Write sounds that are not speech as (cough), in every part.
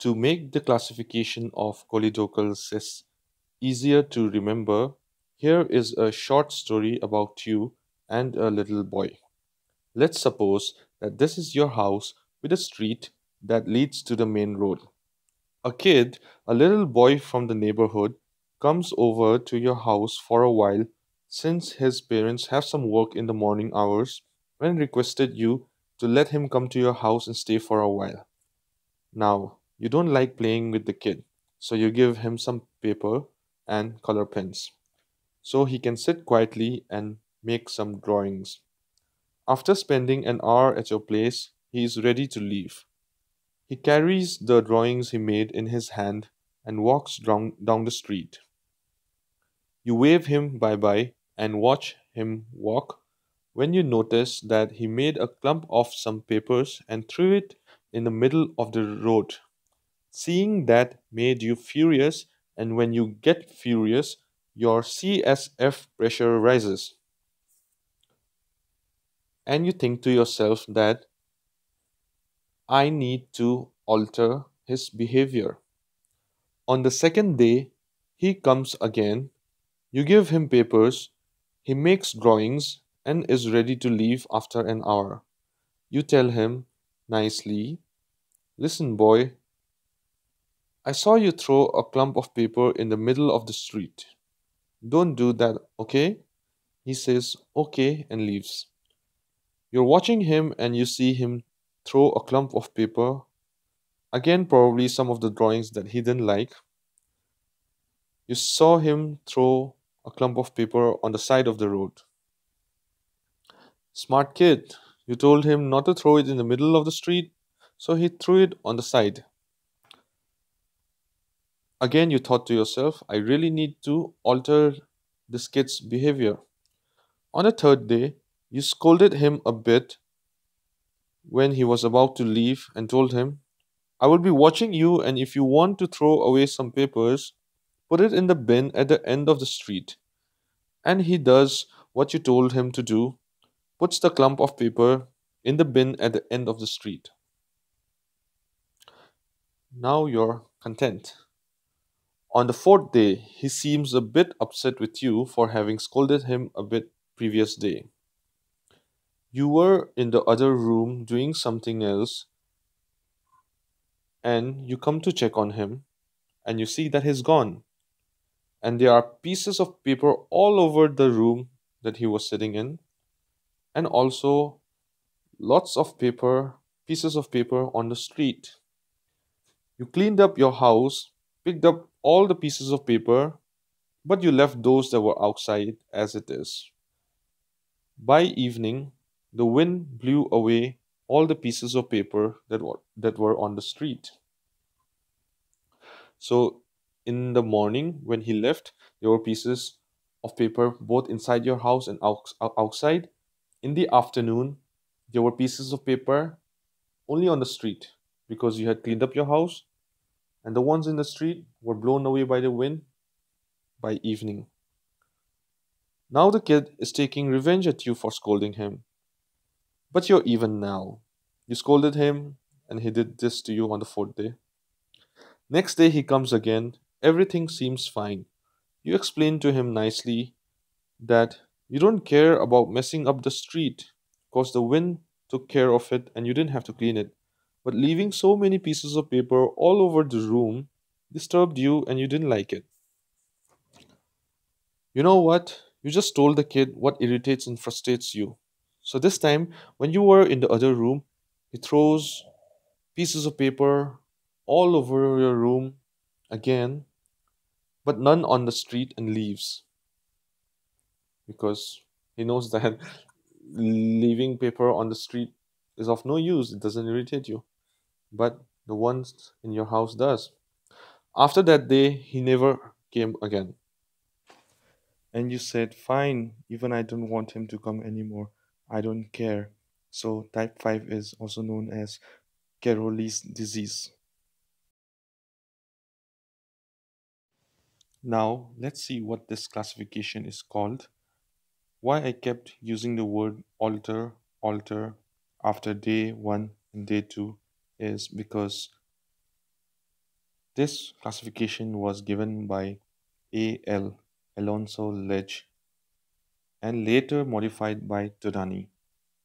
To make the classification of choledochal cysts easier to remember, here is a short story about you and a little boy. Let's suppose that this is your house with a street that leads to the main road. A kid, a little boy from the neighborhood, comes over to your house for a while since his parents have some work in the morning hours and requested you to let him come to your house and stay for a while. Now, you don't like playing with the kid, so you give him some paper and color pens so he can sit quietly and make some drawings. After spending an hour at your place, he is ready to leave. He carries the drawings he made in his hand and walks down, down the street. You wave him bye bye and watch him walk when you notice that he made a clump of some papers and threw it in the middle of the road. Seeing that made you furious, and when you get furious, your CSF pressure rises. And you think to yourself that I need to alter his behavior. On the second day, he comes again. You give him papers, he makes drawings, and is ready to leave after an hour. You tell him nicely, Listen, boy, I saw you throw a clump of paper in the middle of the street. Don't do that, okay? He says, Okay, and leaves. You're watching him and you see him throw a clump of paper. Again, probably some of the drawings that he didn't like. You saw him throw a clump of paper on the side of the road. Smart kid, you told him not to throw it in the middle of the street, so he threw it on the side. Again, you thought to yourself, I really need to alter this kid's behavior. On the third day, you scolded him a bit when he was about to leave and told him, I will be watching you, and if you want to throw away some papers, put it in the bin at the end of the street. And he does what you told him to do, puts the clump of paper in the bin at the end of the street. Now you're content. On the fourth day, he seems a bit upset with you for having scolded him a bit previous day. You were in the other room doing something else, and you come to check on him, and you see that he's gone. And there are pieces of paper all over the room that he was sitting in, and also lots of paper, pieces of paper on the street. You cleaned up your house, picked up all the pieces of paper, but you left those that were outside as it is. By evening, the wind blew away all the pieces of paper that were, that were on the street. So, in the morning, when he left, there were pieces of paper both inside your house and out, outside. In the afternoon, there were pieces of paper only on the street because you had cleaned up your house, and the ones in the street were blown away by the wind by evening. Now the kid is taking revenge at you for scolding him. But you're even now. You scolded him, and he did this to you on the fourth day. Next day he comes again. Everything seems fine. You explain to him nicely that you don't care about messing up the street because the wind took care of it and you didn't have to clean it. But leaving so many pieces of paper all over the room disturbed you and you didn't like it. You know what? You just told the kid what irritates and frustrates you. So this time, when you were in the other room, he throws pieces of paper all over your room again, but none on the street and leaves. Because he knows (laughs) that leaving paper on the street is of no use, it doesn't irritate you. But the ones in your house does. After that day, he never came again. And you said, Fine, even I don't want him to come anymore. I don't care. So, type 5 is also known as Caroli's disease. Now, let's see what this classification is called. Why I kept using the word alter, alter after day 1 and day 2 is because This classification was given by A.L. Alonso-Lej and later modified by Todani.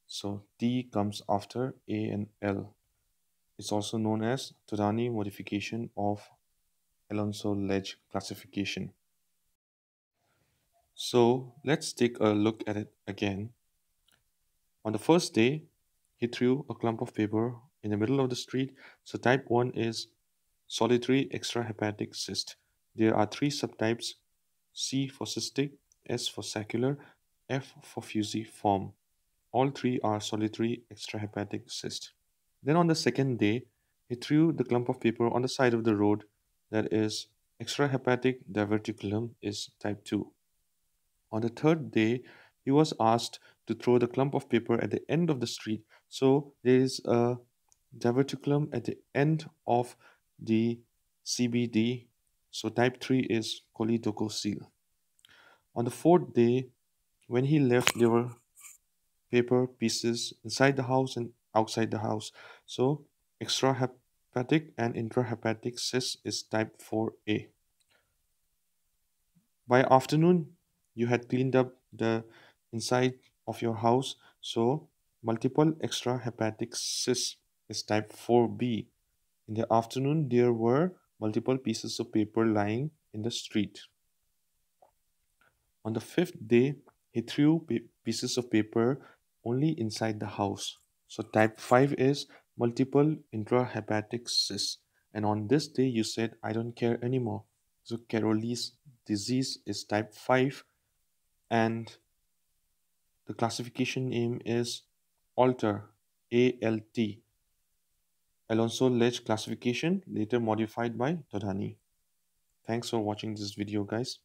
So T comes after A and L. It's also known as Todani modification of Alonso-Lej classification. So let's take a look at it again. On the first day, he threw a clump of paper in the middle of the street. So type 1 is solitary extrahepatic cyst. There are three subtypes C for cystic, S for saccular, F for fusiform. All three are solitary extrahepatic cyst. Then on the second day, he threw the clump of paper on the side of the road that is extrahepatic diverticulum is type 2. On the third day, he was asked to throw the clump of paper at the end of the street. So there is a diverticulum at the end of the CBD. So type 3 is choledochocele. On the fourth day, when he left, there were paper pieces inside the house and outside the house. So extrahepatic and intrahepatic cyst is type 4A. By afternoon, you had cleaned up the inside of your house. So multiple extrahepatic cysts is type 4B. In the afternoon, there were multiple pieces of paper lying in the street. On the fifth day, he threw pieces of paper only inside the house. So type 5 is multiple intrahepatic cysts. And on this day, you said, I don't care anymore. So Caroli's disease is type 5 and the classification name is Alter, ALT. Alonso-Lej classification, later modified by Todani. Thanks for watching this video, guys.